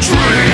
dream.